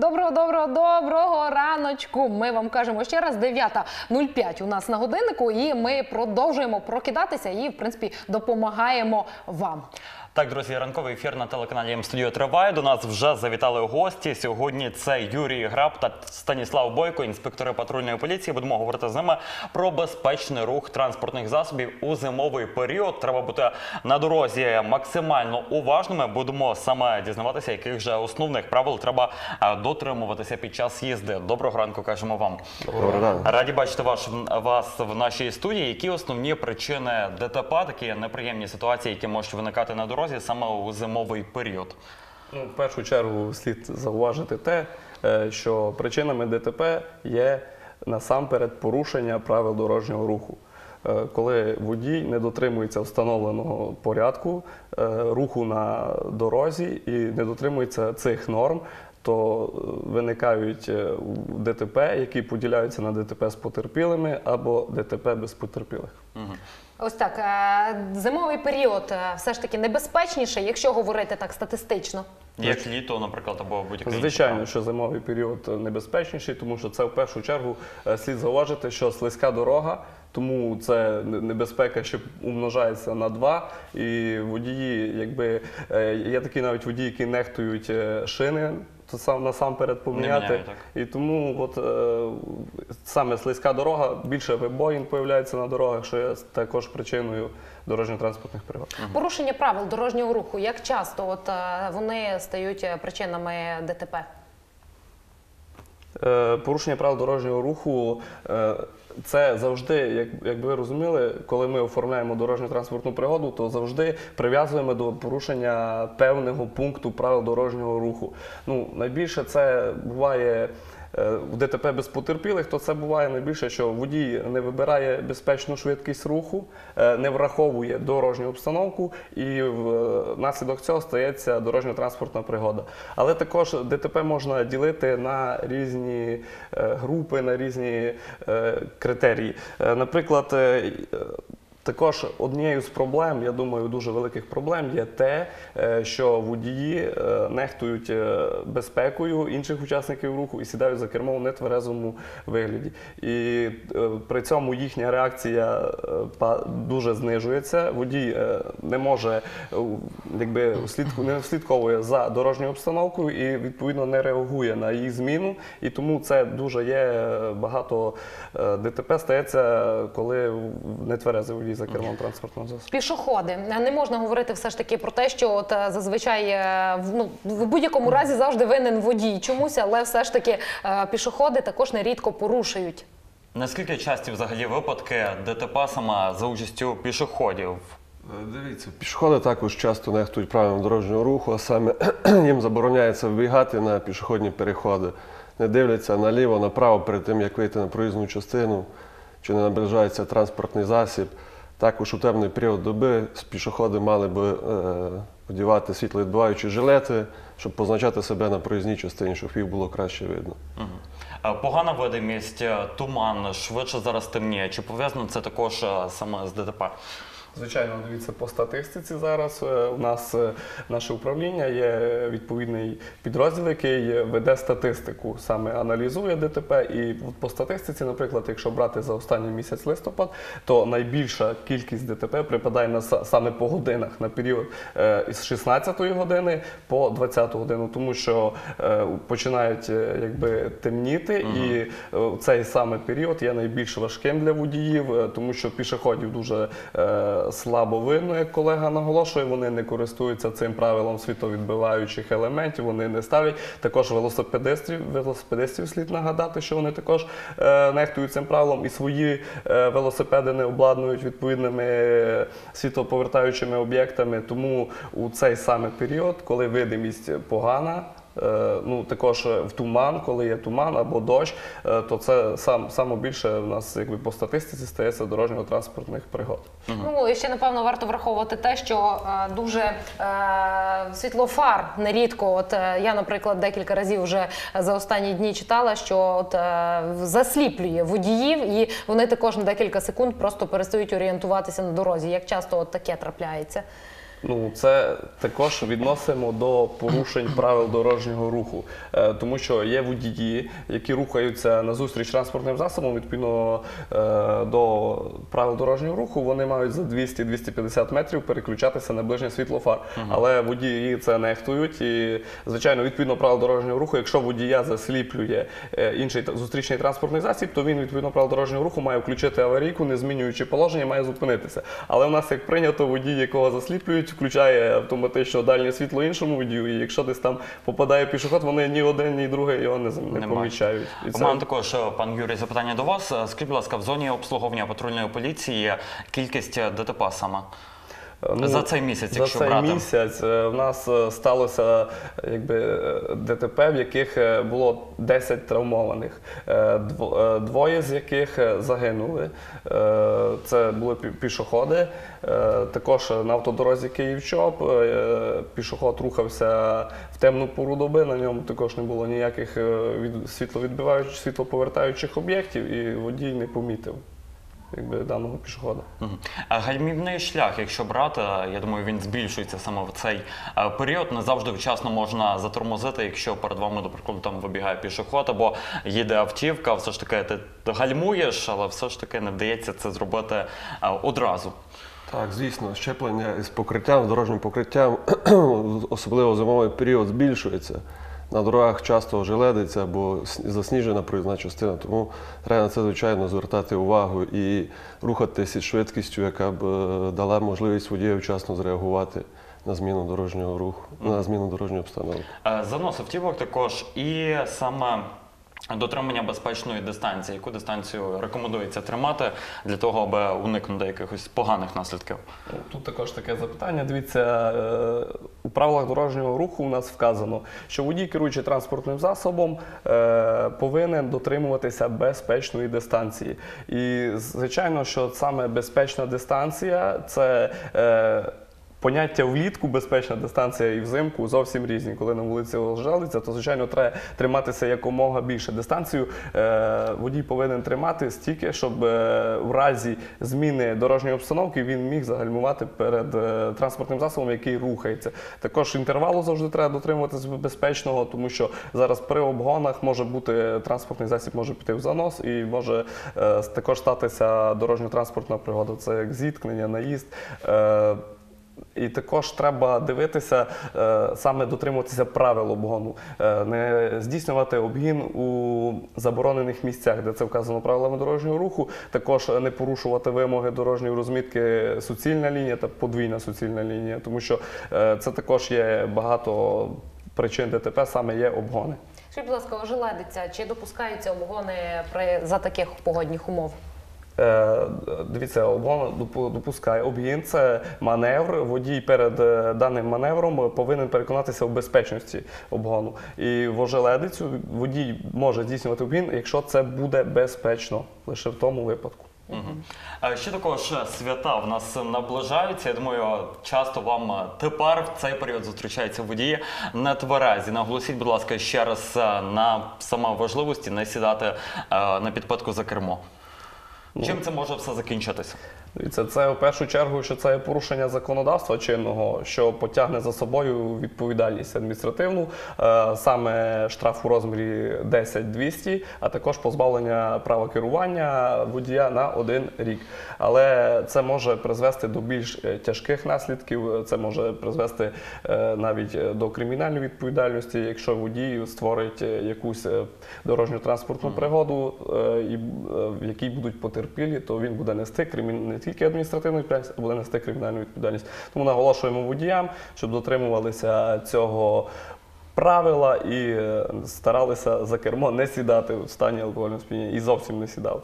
Доброго, доброго, доброго раночку. Ми вам кажемо ще раз 9.05 у нас на годиннику, і ми продовжуємо прокидатися і, в принципі, допомагаємо вам. Так, друзі, ранковий ефір на телеканалі М-студіо триває. До нас вже завітали гості. Сьогодні це Юрій Граб та Станіслав Бойко, інспектори патрульної поліції. Будемо говорити з ними про безпечний рух транспортних засобів у зимовий період. Треба бути на дорозі максимально уважними. Будемо саме дізнаватися, яких же основних правил треба е, дотримуватися під час їзди. Доброго ранку, кажемо вам. Доброго ранку. Раді бачити ваш, вас в нашій студії. Які основні причини ДТП, такі неприємні ситуації, які можуть виникати на дорозі саме у зимовий період? Ну, в першу чергу слід зауважити те, е, що причинами ДТП є насамперед порушення правил дорожнього руху. Е, Коли водій не дотримується встановленого порядку е, руху на дорозі і не дотримується цих норм, то е, виникають е, ДТП, які поділяються на ДТП з потерпілими або ДТП без потерпілих. Ось так, е, зимовий період все ж таки небезпечніший, якщо говорити так статистично. Як літо, наприклад, або будь-який Звичайно, що зимовий період небезпечніший, тому що це в першу чергу слід зауважити, що слизька дорога, тому це небезпека, що умножається на два. І водії, якби є такі навіть водії, які нехтують шини. То сам насамперед поміняти. так. І тому от, е, саме слизька дорога, більше вибоїн появляється на дорогах, що є також причиною дорожньо-транспортних пригод. Порушення правил дорожнього руху, як часто от е, вони стають е, причинами ДТП? Е, Порушення правил дорожнього руху е, це завжди, як, якби ви розуміли, коли ми оформляємо дорожню транспортну пригоду, то завжди прив'язуємо до порушення певного пункту правил дорожнього руху. Ну, найбільше це буває. Е, В ДТП без потерпілих, то це буває найбільше, що водій не вибирає безпечну швидкість руху, е, не враховує дорожню обстановку, і внаслідок цього стається дорожньо-транспортна пригода. Але також ДТП можна ділити на різні е, групи, на різні е, критерії. Е, Наприклад, е, також однією з проблем, я думаю, дуже великих проблем є те, е, що водії е, нехтують е, безпекою інших учасників руху і сідають за кермо в нетверезому вигляді. І при цьому їхня реакція дуже знижується. Водій не може якби не слідковує за дорожньою обстановкою і відповідно не реагує на її зміну. І тому це дуже є багато ДТП стається, коли нетверезий водій за кермом транспортного засобу. Пішоходи не можна говорити все ж таки про те, що от е, зазвичай е, в- ну, в будь-якому разі завжди винен водій чомусь, але все ж таки е, пішоходи також нерідко порушують. Наскільки часті взагалі випадки ДТП саме за участю пішоходів? Дивіться, пішоходи також часто нехтують правилами дорожнього руху, а саме їм забороняється вибігати на пішохідні переходи, не дивляться наліво, направо перед тим, як вийти на проїзну частину, чи не наближається транспортний засіб. Також у темний період доби пішоходи мали би е, одягати світловідбиваючі жилети, щоб позначати себе на проїзній частині, щоб їх було краще видно. Погана видимість, е, туман, швидше зараз темніє. Чи пов'язано це також е, саме з ДТП? Звичайно, дивіться по статистиці зараз. е, У нас е, наше управління є відповідний підрозділ, який веде статистику, саме аналізує ДТП. І по статистиці, наприклад, якщо брати за останній місяць листопад, то найбільша кількість ДТП припадає на саме по годинах на період е, із 16 години по 20 годину, тому що починають якби темніти, і цей саме період є найбільш важким для водіїв, тому що пішоходів дуже слабо видно, як колега наголошує. Вони не користуються цим правилом світовідбиваючих елементів, вони не ставлять. Також велосипедистів, велосипедистів слід нагадати, що вони також е, нехтують цим правилом і свої е, велосипеди не обладнують відповідними світлоповертаючими об'єктами. Тому у цей саме період, коли видимість погана. Е, Ну, також в туман, коли є туман або дощ, е, то це сам саме більше в нас якби по статистиці стається дорожньо-транспортних пригод. Ну і ще напевно варто враховувати те, що е, дуже е, світлофар нерідко. От е, я, наприклад, декілька разів вже за останні дні читала, що от е, засліплює водіїв, і вони також на декілька секунд просто перестають орієнтуватися на дорозі. Як часто от таке трапляється? Ну, це також відносимо до порушень правил дорожнього руху, Е, тому що є водії, які рухаються назустріч транспортним засобам, відповідно е, до правил дорожнього руху, вони мають за 200-250 метрів переключатися на ближнє світло фар. Але водії це нехтують. І, звичайно, відповідно правил дорожнього руху, якщо водія засліплює е, інший зустрічний транспортний засіб, то він відповідно правил дорожнього руху має включити аварійку, не змінюючи положення, має зупинитися. Але в нас, як прийнято, водій, якого засліплюють, включає автоматично дальнє світло іншому водію. І якщо десь там попадає пішохід, вони ні один, ні другий його не, не, помічають. І У це- мене також, е, пан Юрій, запитання до вас. Е, Скажіть, будь ласка, в зоні обслуговування патрульної поліції кількість е, ДТП саме? Ну, За цей місяць, за якщо цей брати. місяць е, в нас е, сталося е, якби е, ДТП, в яких е, було 10 травмованих, Е, дво- е, двоє з яких е, загинули. Е, Це були пі- пішоходи. Е, Також на автодорозі Київ-Чоп е, пішоход рухався в темну пору доби. На ньому також не було ніяких е, від світловідбиваючих, світлоповертаючих об'єктів, і водій не помітив якби, даного пішохода. Мгм. А Гальмівний шлях, якщо брати, я думаю, він збільшується саме в цей е, період. Не завжди вчасно можна затормозити, якщо перед вами, до прикладу, там вибігає пішоход або їде автівка. Все ж таки, ти гальмуєш, але все ж таки не вдається це зробити е, одразу. Так, звісно, щеплення із покриттям, з дорожнім покриттям, особливо в зимовий період, збільшується. На дорогах часто ожеледиться, або с- засніжена проїзна частина, тому треба на це, звичайно, звертати увагу і рухатися із швидкістю, яка б е, дала можливість водію вчасно зреагувати на зміну дорожнього руху, на зміну дорожньої обстановки. заносив Занос автівок також і саме дотримання безпечної дистанції. Яку дистанцію рекомендується тримати для того, аби уникнути якихось поганих наслідків? Тут також таке запитання. Дивіться, е, у правилах дорожнього руху у нас вказано, що водій, керуючи транспортним засобом, е, повинен дотримуватися безпечної дистанції. І звичайно, що саме безпечна дистанція це. Поняття влітку безпечна дистанція і взимку зовсім різні. Коли на вулиці жалиться, то звичайно треба триматися якомога більше. Дистанцію е, водій повинен тримати стільки, щоб е, в разі зміни дорожньої обстановки він міг загальмувати перед е, транспортним засобом, який рухається. Також інтервалу завжди треба дотримуватися безпечного, тому що зараз при обгонах може бути транспортний засіб може піти в занос і може також статися дорожньо-транспортна пригода. Це як зіткнення, наїзд. І також треба дивитися, е, саме дотримуватися правил обгону, е, не здійснювати обгін у заборонених місцях, де це вказано правилами дорожнього руху. Також не порушувати вимоги дорожньої розмітки суцільна лінія та подвійна суцільна лінія, тому що е, це також є багато причин ДТП, саме є обгони. Скажіть, будь ласка, ожеледиця, чи допускаються обгони при за таких погодних умов? Е, Дивіться, обгон допу- допускає обгін це маневр. Водій перед е, даним маневром повинен переконатися в безпечності обгону. І в ожеледицю водій може здійснювати обгін, якщо це буде безпечно, лише в тому випадку. Е, Ще також свята в нас наближаються. Я думаю, часто вам тепер в цей період зустрічаються водії не тверезі. Наголосіть, будь ласка, ще раз е, на саме важливості не сідати на підпитку за кермо. Чим це може все закінчитися? Дивіться, це в першу чергу, що це порушення законодавства чинного, що потягне за собою відповідальність адміністративну, е, саме штраф у розмірі 10-200, а також позбавлення права керування водія на один рік. Але це може призвести до більш е, тяжких наслідків. Це може призвести е, навіть до кримінальної відповідальності, якщо водій створить якусь дорожню транспортну пригоду, і, в якій будуть потерпілі, то він буде нести кримін... тільки адміністративну відповідальність, а буде нести кримінальну відповідальність. Тому наголошуємо водіям, щоб дотримувалися цього. Правила і е, старалися за кермо не сідати в стані алкогольного сп'яніння і зовсім не сідав.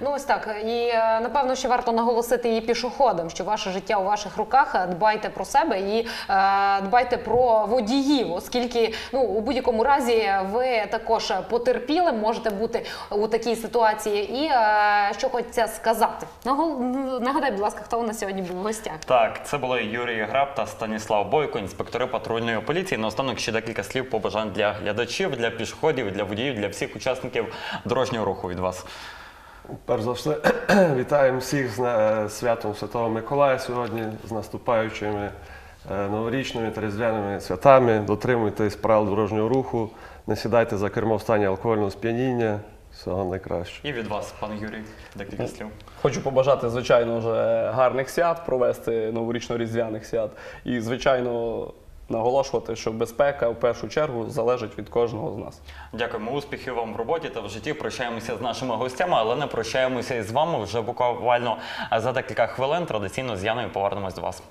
Ну ось так. І е, напевно, ще варто наголосити і пішоходам, що ваше життя у ваших руках. е, Дбайте про себе і е, дбайте про водіїв, оскільки ну у будь-якому разі ви також потерпіли, можете бути у такій ситуації. І е, що хочеться сказати, Нагол- нагадай, будь ласка, хто у нас сьогодні був в гостях. Так, це були Юрій Граб та Станіслав Бойко, інспектори патрульної поліції. Наостанок ще декілька слів побажань для глядачів, для пішоходів, для водіїв, для всіх учасників дорожнього руху від вас. Перш за все, вітаємо всіх з е, святом Святого Миколая сьогодні, з наступаючими е, новорічними та різдвяними святами. Дотримуйтесь правил дорожнього руху, не сідайте за кермо в стані алкогольного сп'яніння. Всього найкращого. І від вас, пан Юрій, декілька слів. Хочу побажати, звичайно, вже гарних свят, провести новорічно-різдвяних свят. І, звичайно, наголошувати, що безпека в першу чергу залежить від кожного з нас. Дякуємо, успіхів вам в роботі та в житті. Прощаємося з нашими гостями, але не прощаємося із вами вже буквально за декілька хвилин. Традиційно з Яною повернемось до вас.